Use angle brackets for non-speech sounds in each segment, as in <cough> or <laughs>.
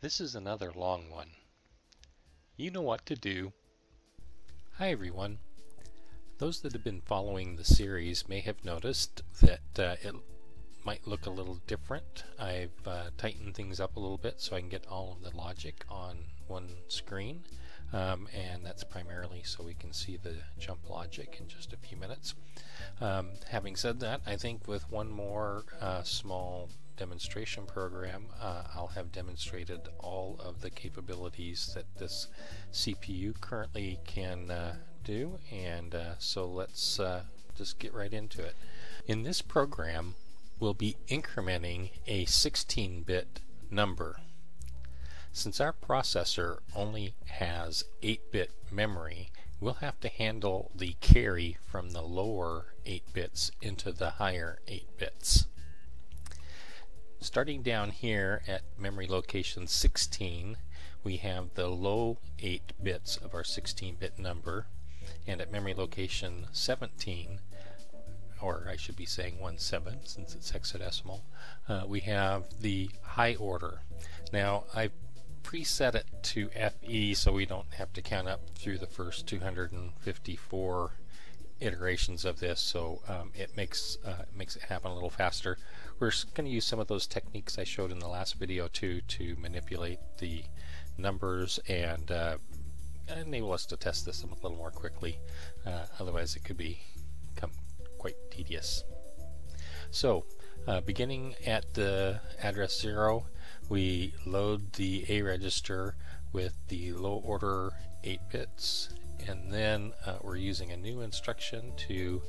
This is another long one. You know what to do. Hi everyone. Those that have been following the series may have noticed that uh, it might look a little different. I've uh, tightened things up a little bit so I can get all of the logic on one screen. Um, and that's primarily so we can see the jump logic in just a few minutes. Um, having said that, I think with one more uh, small demonstration program, uh, I'll have demonstrated all of the capabilities that this CPU currently can uh, do and uh, so let's uh, just get right into it. In this program we'll be incrementing a 16-bit number. Since our processor only has 8-bit memory, we'll have to handle the carry from the lower 8 bits into the higher 8 bits. Starting down here at memory location 16, we have the low 8 bits of our 16-bit number, and at memory location 17, or I should be saying 17 since it's hexadecimal, uh, we have the high order. Now I've preset it to FE so we don't have to count up through the first 254 iterations of this so um, it makes uh, makes it happen a little faster. We're going to use some of those techniques I showed in the last video too to manipulate the numbers and uh, enable us to test this a little more quickly. Uh, otherwise it could be become quite tedious. So uh, beginning at the address 0 we load the A register with the low order 8 bits and then uh, we're using a new instruction to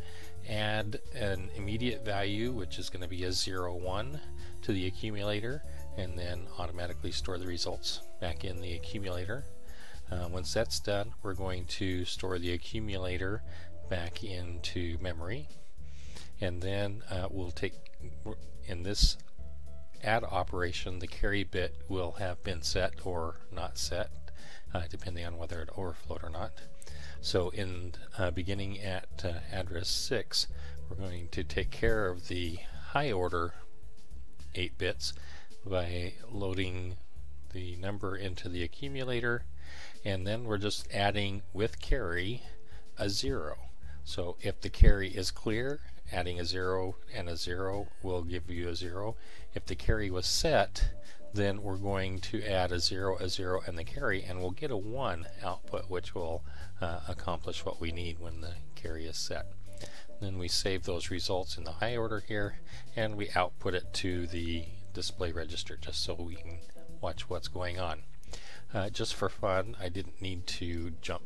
add an immediate value which is going to be a 0 1 to the accumulator and then automatically store the results back in the accumulator. Uh, once that's done we're going to store the accumulator back into memory and then uh, we'll take in this add operation the carry bit will have been set or not set uh, depending on whether it overflowed or not. So in uh, beginning at uh, address 6 we're going to take care of the high order 8 bits by loading the number into the accumulator and then we're just adding with carry a 0. So if the carry is clear adding a 0 and a 0 will give you a 0. If the carry was set then we're going to add a 0, a 0, and the carry, and we'll get a 1 output, which will uh, accomplish what we need when the carry is set. Then we save those results in the high order here, and we output it to the display register just so we can watch what's going on. Uh, just for fun, I didn't need to jump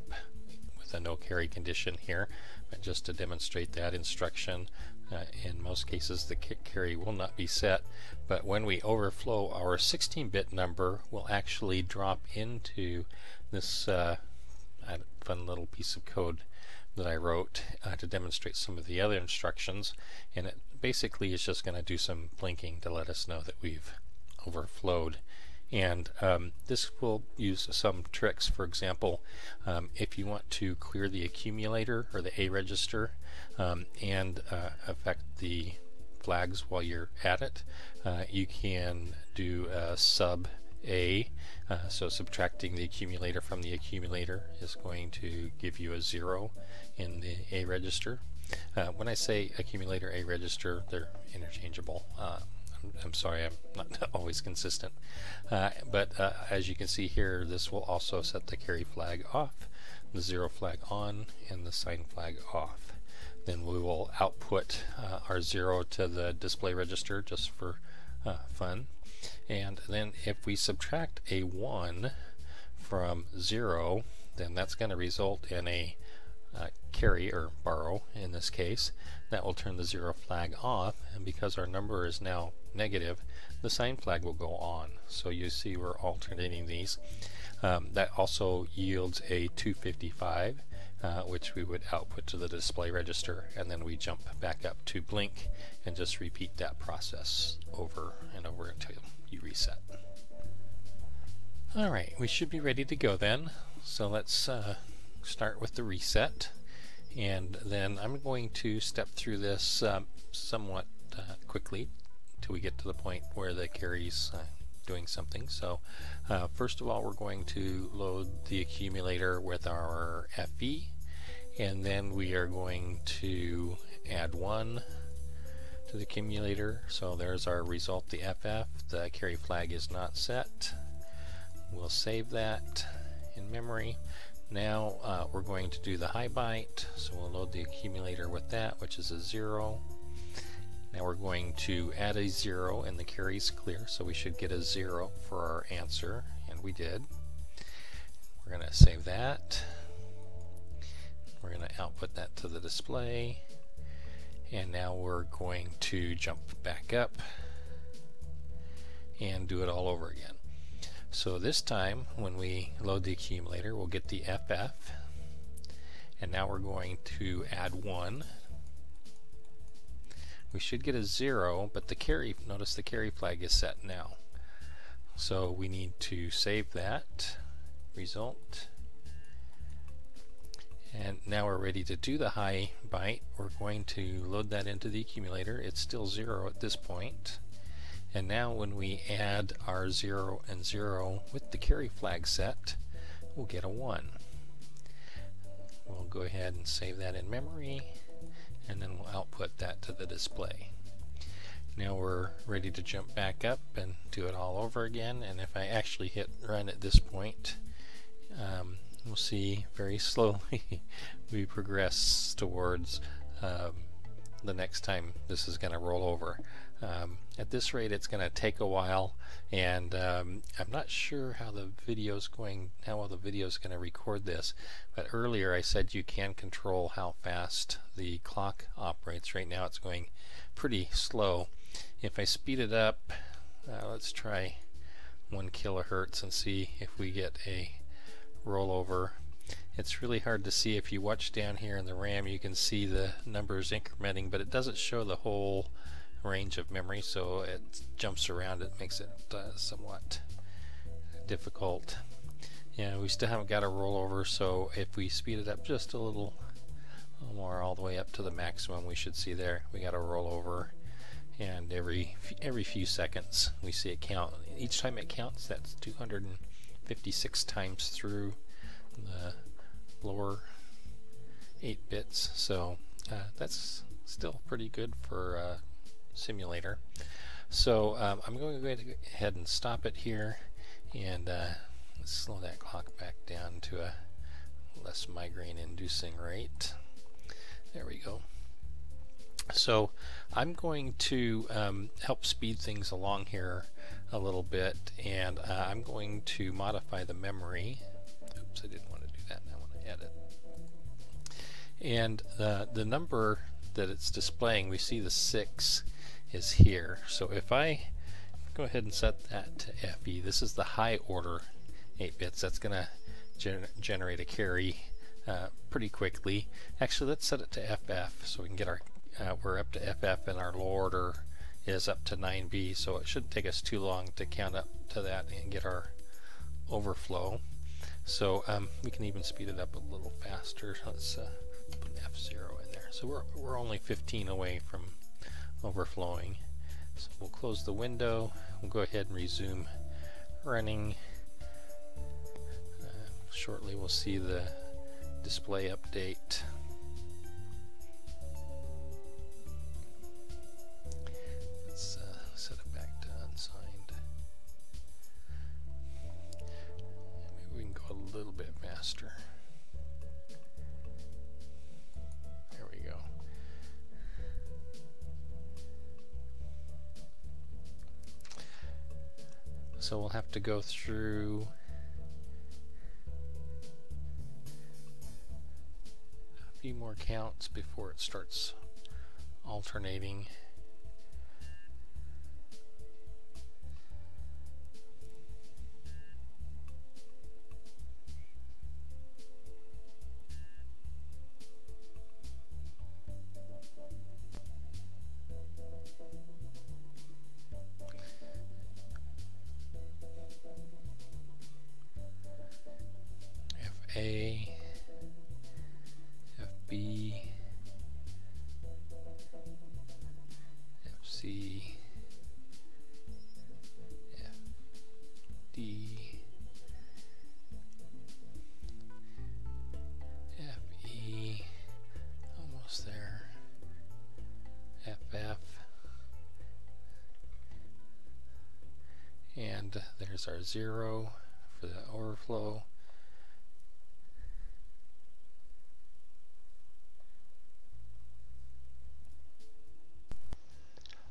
with a no carry condition here, but just to demonstrate that instruction, uh, in most cases the carry will not be set, but when we overflow our 16-bit number will actually drop into this uh, fun little piece of code that I wrote uh, to demonstrate some of the other instructions and it basically is just going to do some blinking to let us know that we've overflowed and um, this will use some tricks. For example, um, if you want to clear the accumulator or the A register um, and uh, affect the flags while you're at it, uh, you can do a sub A. Uh, so subtracting the accumulator from the accumulator is going to give you a zero in the A register. Uh, when I say accumulator A register, they're interchangeable. I'm sorry, I'm not <laughs> always consistent. Uh, but uh, as you can see here, this will also set the carry flag off, the zero flag on, and the sign flag off. Then we will output uh, our zero to the display register just for uh, fun. And then if we subtract a 1 from 0, then that's going to result in a uh, carry or borrow in this case that will turn the zero flag off and because our number is now negative the sign flag will go on so you see we're alternating these um, that also yields a 255 uh, which we would output to the display register and then we jump back up to blink and just repeat that process over and over until you reset. Alright, we should be ready to go then. So let's uh, start with the reset and then I'm going to step through this um, somewhat uh, quickly till we get to the point where the carries uh, doing something. So uh, first of all, we're going to load the accumulator with our FE, and then we are going to add one to the accumulator. So there's our result, the FF. The carry flag is not set. We'll save that in memory. Now uh, we're going to do the high byte, so we'll load the accumulator with that, which is a zero. Now we're going to add a zero and the carry is clear, so we should get a zero for our answer, and we did. We're going to save that. We're going to output that to the display. And now we're going to jump back up and do it all over again. So this time when we load the accumulator we'll get the FF and now we're going to add 1 we should get a 0 but the carry notice the carry flag is set now. So we need to save that result. And now we're ready to do the high byte. We're going to load that into the accumulator. It's still 0 at this point. And now when we add our 0 and 0 with the carry flag set, we'll get a 1. We'll go ahead and save that in memory, and then we'll output that to the display. Now we're ready to jump back up and do it all over again, and if I actually hit run at this point, um, we'll see very <laughs> slowly we progress towards um, the next time this is going to roll over. Um, at this rate it's going to take a while and um, I'm not sure how the video is going how well the video is going to record this but earlier I said you can control how fast the clock operates. Right now it's going pretty slow. If I speed it up uh, let's try one kilohertz and see if we get a rollover. It's really hard to see. If you watch down here in the RAM you can see the numbers incrementing but it doesn't show the whole range of memory so it jumps around it makes it uh, somewhat difficult. Yeah we still haven't got a rollover so if we speed it up just a little more all the way up to the maximum we should see there. We got a rollover and every every few seconds we see it count. Each time it counts that's 256 times through the lower 8 bits. So uh, that's still pretty good for uh, simulator. So um, I'm going to go ahead and stop it here and uh, slow that clock back down to a less migraine inducing rate. There we go. So I'm going to um, help speed things along here a little bit and uh, I'm going to modify the memory. Oops, I didn't want to do that. I want to edit. And uh, the number that it's displaying, we see the 6 is here. So if I go ahead and set that to FE, this is the high order 8 bits. That's going to gener generate a carry uh, pretty quickly. Actually, let's set it to FF so we can get our, uh, we're up to FF and our low order is up to 9B, so it shouldn't take us too long to count up to that and get our overflow. So um, we can even speed it up a little faster. Let's uh, put an F0 in there. So we're, we're only 15 away from overflowing. So we'll close the window. We'll go ahead and resume running. Uh, shortly we'll see the display update. Let's uh, set it back to unsigned. Maybe we can go a little bit faster. So we'll have to go through a few more counts before it starts alternating. And there's our zero for the overflow.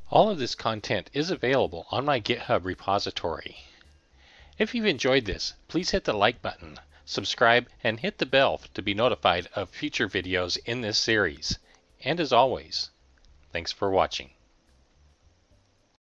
All of this content is available on my GitHub repository. If you've enjoyed this, please hit the like button, subscribe, and hit the bell to be notified of future videos in this series. And as always, thanks for watching.